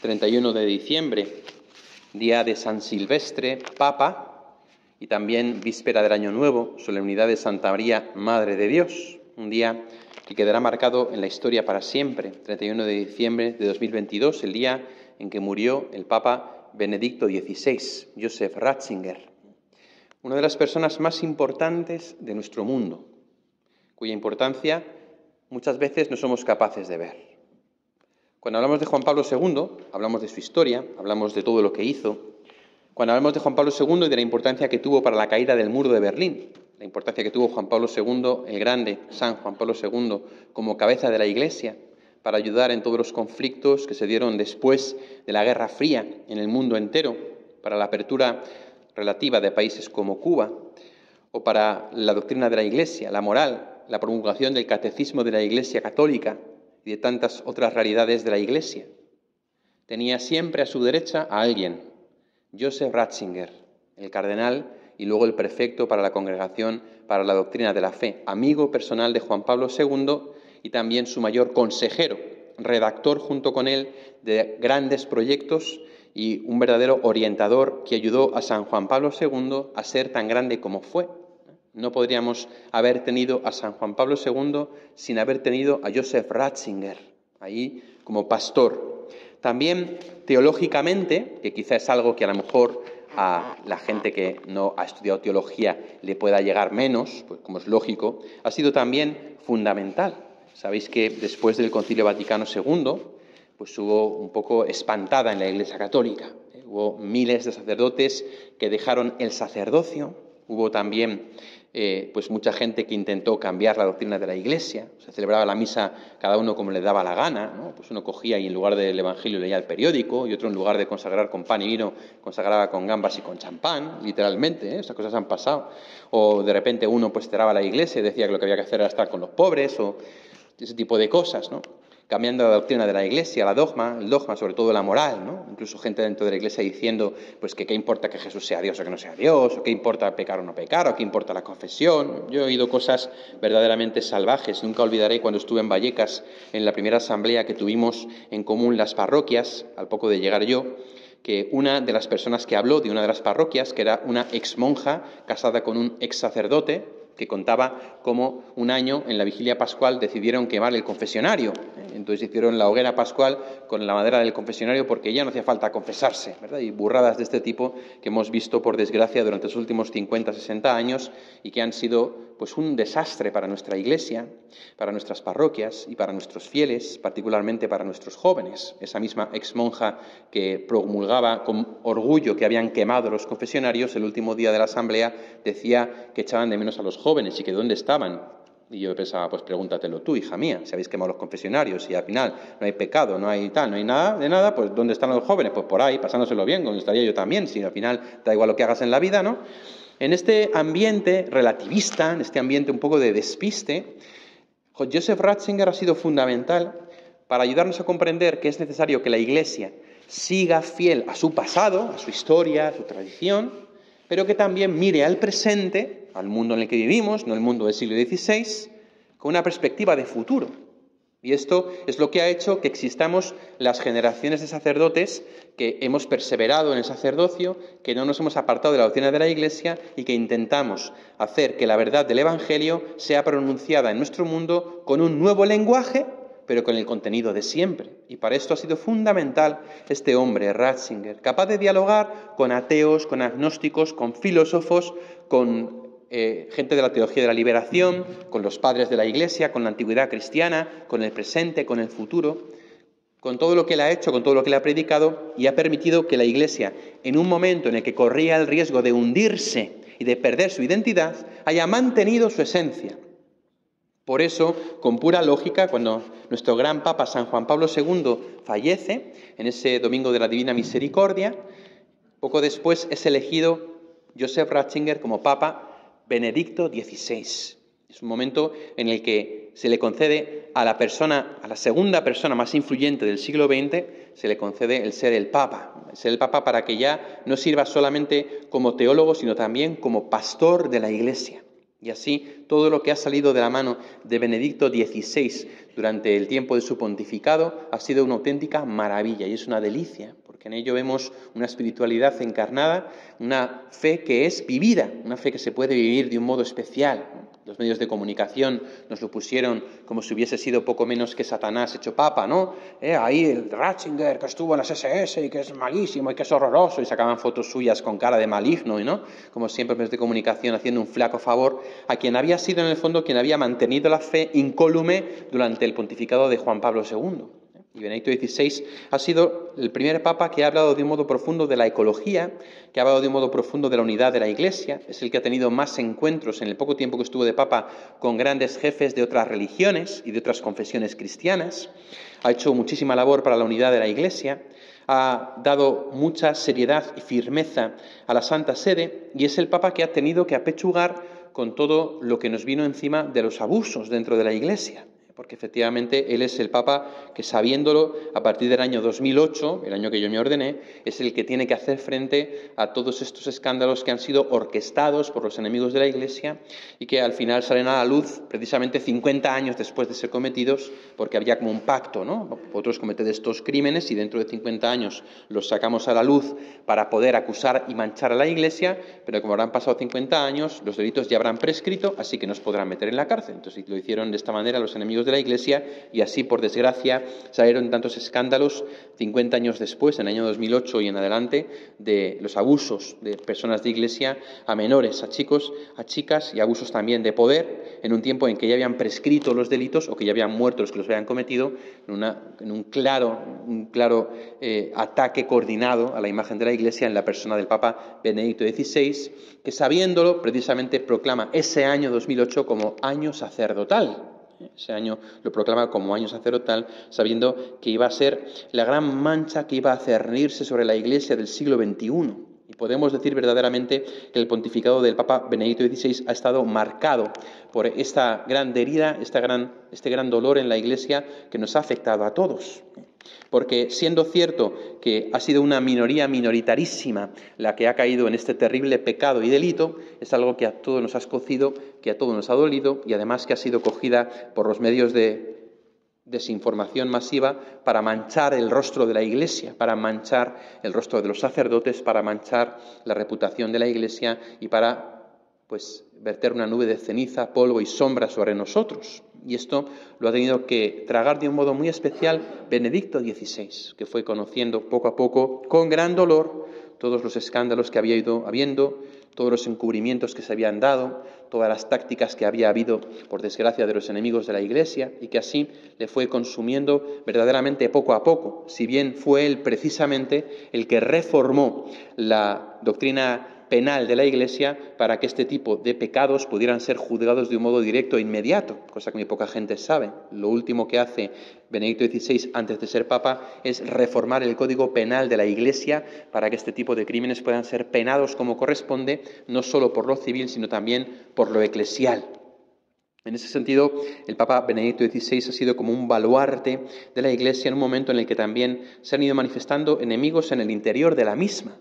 31 de diciembre, día de San Silvestre, Papa, y también víspera del Año Nuevo, solemnidad de Santa María, Madre de Dios, un día que quedará marcado en la historia para siempre, 31 de diciembre de 2022, el día en que murió el Papa Benedicto XVI, Joseph Ratzinger, una de las personas más importantes de nuestro mundo, cuya importancia muchas veces no somos capaces de ver. Cuando hablamos de Juan Pablo II, hablamos de su historia, hablamos de todo lo que hizo. Cuando hablamos de Juan Pablo II y de la importancia que tuvo para la caída del muro de Berlín, la importancia que tuvo Juan Pablo II, el grande, San Juan Pablo II, como cabeza de la Iglesia, para ayudar en todos los conflictos que se dieron después de la Guerra Fría en el mundo entero, para la apertura relativa de países como Cuba, o para la doctrina de la Iglesia, la moral, la promulgación del catecismo de la Iglesia católica y de tantas otras realidades de la Iglesia. Tenía siempre a su derecha a alguien, Joseph Ratzinger, el cardenal y luego el prefecto para la Congregación para la Doctrina de la Fe, amigo personal de Juan Pablo II y también su mayor consejero, redactor junto con él de grandes proyectos y un verdadero orientador que ayudó a San Juan Pablo II a ser tan grande como fue. No podríamos haber tenido a San Juan Pablo II sin haber tenido a Joseph Ratzinger ahí como pastor. También teológicamente, que quizá es algo que a lo mejor a la gente que no ha estudiado teología le pueda llegar menos, pues como es lógico, ha sido también fundamental. Sabéis que después del Concilio Vaticano II, pues hubo un poco espantada en la Iglesia Católica. Hubo miles de sacerdotes que dejaron el sacerdocio, hubo también eh, pues mucha gente que intentó cambiar la doctrina de la Iglesia, se celebraba la misa cada uno como le daba la gana, pues uno cogía y en lugar del Evangelio leía el periódico y otro en lugar de consagrar con pan y vino consagraba con gambas y con champán, literalmente, ¿eh? esas cosas han pasado, o de repente uno pues cerraba la Iglesia y decía que lo que había que hacer era estar con los pobres, o ese tipo de cosas, ¿no? Cambiando la doctrina de la Iglesia, la dogma, el dogma, sobre todo la moral, ¿no? Incluso gente dentro de la Iglesia diciendo, pues que qué importa que Jesús sea Dios o que no sea Dios, o qué importa pecar o no pecar, o qué importa la confesión. Yo he oído cosas verdaderamente salvajes. Nunca olvidaré cuando estuve en Vallecas, en la primera asamblea que tuvimos en común las parroquias, al poco de llegar yo, que una de las personas que habló de una de las parroquias, que era una ex monja casada con un ex sacerdote, que contaba cómo un año en la vigilia pascual decidieron quemar el confesionario. Entonces hicieron la hoguera pascual con la madera del confesionario porque ya no hacía falta confesarse, ¿verdad? Y burradas de este tipo que hemos visto por desgracia durante los últimos 50, 60 años y que han sido pues un desastre para nuestra iglesia, para nuestras parroquias y para nuestros fieles, particularmente para nuestros jóvenes. Esa misma ex monja que promulgaba con orgullo que habían quemado los confesionarios el último día de la asamblea decía que echaban de menos a los jóvenes y que dónde estaban. Y yo pensaba, pues pregúntatelo tú, hija mía, si habéis quemado los confesionarios y al final no hay pecado, no hay tal, no hay nada de nada, pues ¿dónde están los jóvenes? Pues por ahí, pasándoselo bien, donde estaría yo también, si al final da igual lo que hagas en la vida, ¿no? En este ambiente relativista, en este ambiente un poco de despiste, Joseph Ratzinger ha sido fundamental para ayudarnos a comprender que es necesario que la Iglesia siga fiel a su pasado, a su historia, a su tradición, pero que también mire al presente al mundo en el que vivimos, no el mundo del siglo XVI, con una perspectiva de futuro. Y esto es lo que ha hecho que existamos las generaciones de sacerdotes que hemos perseverado en el sacerdocio, que no nos hemos apartado de la doctrina de la Iglesia y que intentamos hacer que la verdad del Evangelio sea pronunciada en nuestro mundo con un nuevo lenguaje, pero con el contenido de siempre. Y para esto ha sido fundamental este hombre, Ratzinger, capaz de dialogar con ateos, con agnósticos, con filósofos, con eh, gente de la teología de la liberación, con los padres de la Iglesia, con la antigüedad cristiana, con el presente, con el futuro, con todo lo que él ha hecho, con todo lo que él ha predicado, y ha permitido que la Iglesia, en un momento en el que corría el riesgo de hundirse y de perder su identidad, haya mantenido su esencia. Por eso, con pura lógica, cuando nuestro gran Papa San Juan Pablo II fallece, en ese Domingo de la Divina Misericordia, poco después es elegido Joseph Ratzinger como Papa Benedicto XVI. Es un momento en el que se le concede a la persona, a la segunda persona más influyente del siglo XX, se le concede el ser el Papa. Ser el Papa para que ya no sirva solamente como teólogo, sino también como pastor de la Iglesia. Y así todo lo que ha salido de la mano de Benedicto XVI durante el tiempo de su pontificado ha sido una auténtica maravilla y es una delicia, porque en ello vemos una espiritualidad encarnada, una fe que es vivida, una fe que se puede vivir de un modo especial. Los medios de comunicación nos lo pusieron como si hubiese sido poco menos que Satanás hecho papa, ¿no? Eh, ahí el Ratzinger que estuvo en las SS y que es malísimo y que es horroroso y sacaban fotos suyas con cara de maligno, ¿no? Como siempre medios de comunicación haciendo un flaco favor a quien había sido en el fondo quien había mantenido la fe incólume durante el pontificado de Juan Pablo II. Y Benedicto XVI ha sido el primer papa que ha hablado de un modo profundo de la ecología, que ha hablado de un modo profundo de la unidad de la Iglesia, es el que ha tenido más encuentros en el poco tiempo que estuvo de papa con grandes jefes de otras religiones y de otras confesiones cristianas, ha hecho muchísima labor para la unidad de la Iglesia, ha dado mucha seriedad y firmeza a la Santa Sede y es el papa que ha tenido que apechugar con todo lo que nos vino encima de los abusos dentro de la Iglesia porque efectivamente él es el Papa que sabiéndolo, a partir del año 2008, el año que yo me ordené, es el que tiene que hacer frente a todos estos escándalos que han sido orquestados por los enemigos de la Iglesia y que al final salen a la luz precisamente 50 años después de ser cometidos, porque había como un pacto, ¿no? Vosotros cometed estos crímenes y dentro de 50 años los sacamos a la luz para poder acusar y manchar a la Iglesia, pero como habrán pasado 50 años, los delitos ya habrán prescrito, así que nos podrán meter en la cárcel. Entonces lo hicieron de esta manera los enemigos de la Iglesia y así, por desgracia, salieron tantos escándalos 50 años después, en el año 2008 y en adelante, de los abusos de personas de Iglesia a menores, a chicos, a chicas y abusos también de poder en un tiempo en que ya habían prescrito los delitos o que ya habían muerto los que los habían cometido en, un claro, un claro eh, ataque coordinado a la imagen de la Iglesia en la persona del Papa Benedicto XVI, que sabiéndolo precisamente proclama ese año 2008 como año sacerdotal ese año lo proclama como año sacerdotal, sabiendo que iba a ser la gran mancha que iba a cernirse sobre la Iglesia del siglo XXI. Y podemos decir verdaderamente que el pontificado del Papa Benedicto XVI ha estado marcado por esta gran herida, esta gran, este gran dolor en la Iglesia que nos ha afectado a todos. Porque siendo cierto que ha sido una minoría minoritarísima la que ha caído en este terrible pecado y delito, es algo que a todos nos ha escocido, que a todos nos ha dolido y además que ha sido cogida por los medios de desinformación masiva para manchar el rostro de la Iglesia, para manchar el rostro de los sacerdotes, para manchar la reputación de la Iglesia y para pues verter una nube de ceniza, polvo y sombra sobre nosotros. Y esto lo ha tenido que tragar de un modo muy especial Benedicto XVI, que fue conociendo poco a poco, con gran dolor, todos los escándalos que había ido habiendo, todos los encubrimientos que se habían dado, todas las tácticas que había habido, por desgracia, de los enemigos de la Iglesia, y que así le fue consumiendo verdaderamente poco a poco, si bien fue él precisamente el que reformó la doctrina penal de la Iglesia para que este tipo de pecados pudieran ser juzgados de un modo directo e inmediato, cosa que muy poca gente sabe. Lo último que hace Benedicto XVI antes de ser Papa es reformar el Código Penal de la Iglesia para que este tipo de crímenes puedan ser penados como corresponde, no solo por lo civil, sino también por lo eclesial. En ese sentido, el Papa Benedicto XVI ha sido como un baluarte de la Iglesia en un momento en el que también se han ido manifestando enemigos en el interior de la misma.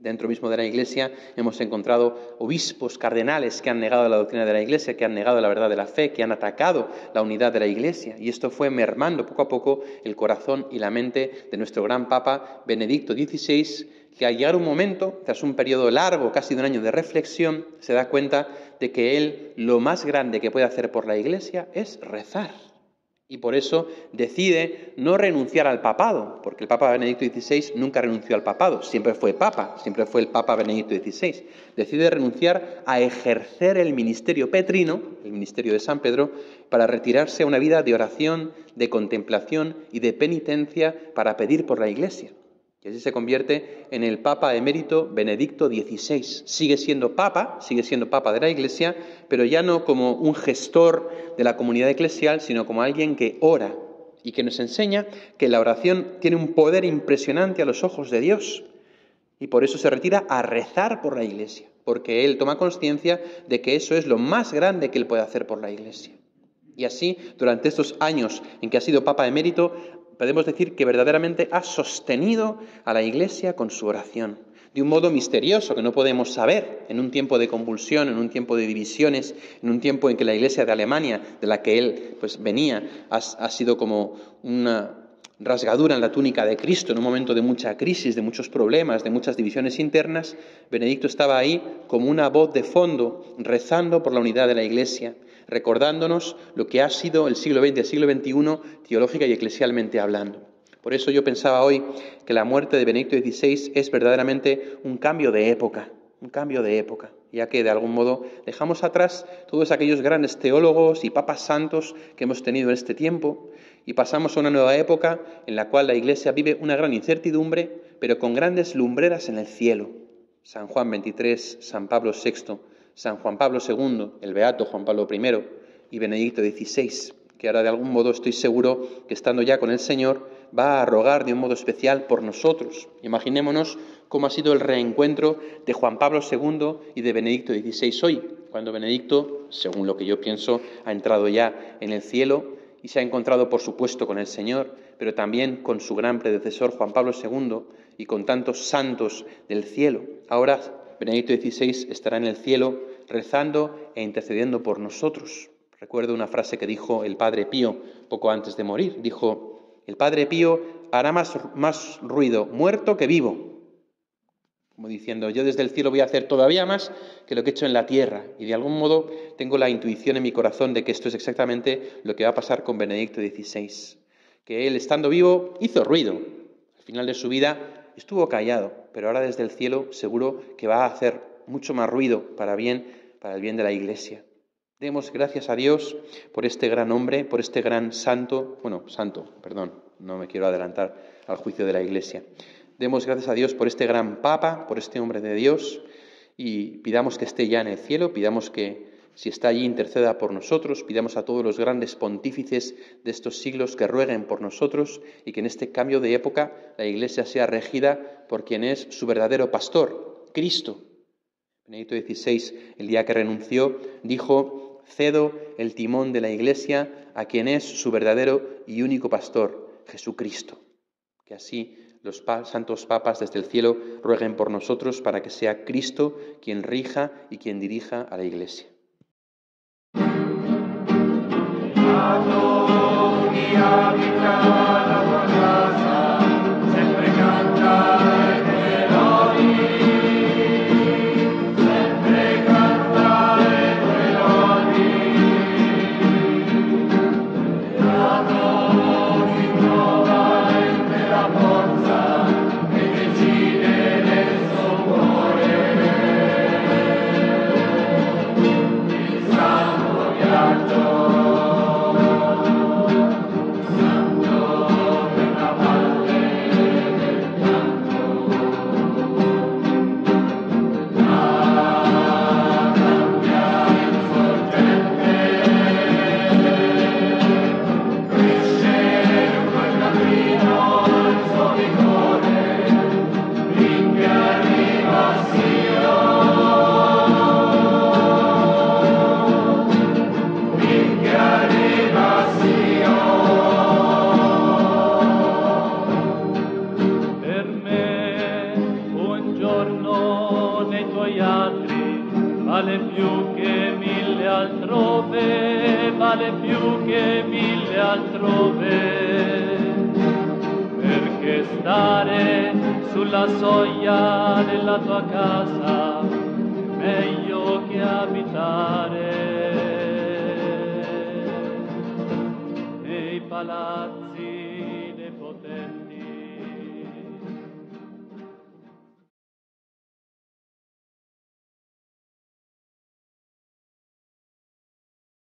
Dentro mismo de la Iglesia hemos encontrado obispos, cardenales que han negado la doctrina de la Iglesia, que han negado la verdad de la fe, que han atacado la unidad de la Iglesia. Y esto fue mermando poco a poco el corazón y la mente de nuestro gran Papa Benedicto XVI, que al llegar un momento, tras un periodo largo, casi de un año de reflexión, se da cuenta de que él lo más grande que puede hacer por la Iglesia es rezar. Y por eso decide no renunciar al papado, porque el Papa Benedicto XVI nunca renunció al papado, siempre fue Papa, siempre fue el Papa Benedicto XVI. Decide renunciar a ejercer el ministerio petrino, el ministerio de San Pedro, para retirarse a una vida de oración, de contemplación y de penitencia para pedir por la Iglesia. Y así se convierte en el Papa emérito Benedicto XVI. Sigue siendo Papa, sigue siendo Papa de la Iglesia, pero ya no como un gestor de la comunidad eclesial, sino como alguien que ora y que nos enseña que la oración tiene un poder impresionante a los ojos de Dios. Y por eso se retira a rezar por la Iglesia, porque él toma conciencia de que eso es lo más grande que él puede hacer por la Iglesia. Y así, durante estos años en que ha sido Papa emérito, podemos decir que verdaderamente ha sostenido a la Iglesia con su oración, de un modo misterioso que no podemos saber, en un tiempo de convulsión, en un tiempo de divisiones, en un tiempo en que la Iglesia de Alemania, de la que él pues, venía, ha, ha sido como una rasgadura en la túnica de Cristo, en un momento de mucha crisis, de muchos problemas, de muchas divisiones internas, Benedicto estaba ahí como una voz de fondo, rezando por la unidad de la Iglesia, recordándonos lo que ha sido el siglo XX, el siglo XXI, teológica y eclesialmente hablando. Por eso yo pensaba hoy que la muerte de Benedicto XVI es verdaderamente un cambio de época, un cambio de época, ya que de algún modo dejamos atrás todos aquellos grandes teólogos y papas santos que hemos tenido en este tiempo y pasamos a una nueva época en la cual la Iglesia vive una gran incertidumbre, pero con grandes lumbreras en el cielo. San Juan XXIII, San Pablo VI, San Juan Pablo II, el Beato Juan Pablo I y Benedicto XVI, que ahora de algún modo estoy seguro que estando ya con el Señor va a rogar de un modo especial por nosotros. Imaginémonos cómo ha sido el reencuentro de Juan Pablo II y de Benedicto XVI hoy, cuando Benedicto, según lo que yo pienso, ha entrado ya en el cielo y se ha encontrado, por supuesto, con el Señor, pero también con su gran predecesor Juan Pablo II y con tantos santos del cielo. Ahora Benedicto XVI estará en el cielo rezando e intercediendo por nosotros. Recuerdo una frase que dijo el Padre Pío poco antes de morir. Dijo, el Padre Pío hará más, más ruido muerto que vivo. Como diciendo, yo desde el cielo voy a hacer todavía más que lo que he hecho en la tierra. Y de algún modo tengo la intuición en mi corazón de que esto es exactamente lo que va a pasar con Benedicto XVI. Que él, estando vivo, hizo ruido. Al final de su vida estuvo callado, pero ahora desde el cielo seguro que va a hacer mucho más ruido para bien, para el bien de la Iglesia. Demos gracias a Dios por este gran hombre, por este gran santo, bueno, santo, perdón, no me quiero adelantar al juicio de la Iglesia. Demos gracias a Dios por este gran Papa, por este hombre de Dios, y pidamos que esté ya en el cielo, pidamos que si está allí interceda por nosotros, pidamos a todos los grandes pontífices de estos siglos que rueguen por nosotros y que en este cambio de época la Iglesia sea regida por quien es su verdadero pastor, Cristo. Benedicto XVI, el día que renunció, dijo, cedo el timón de la Iglesia a quien es su verdadero y único pastor, Jesucristo. Que así los santos papas desde el cielo rueguen por nosotros para que sea Cristo quien rija y quien dirija a la Iglesia. Adonai Abitah. altrove, perché stare sulla soglia della tua casa è meglio che abitare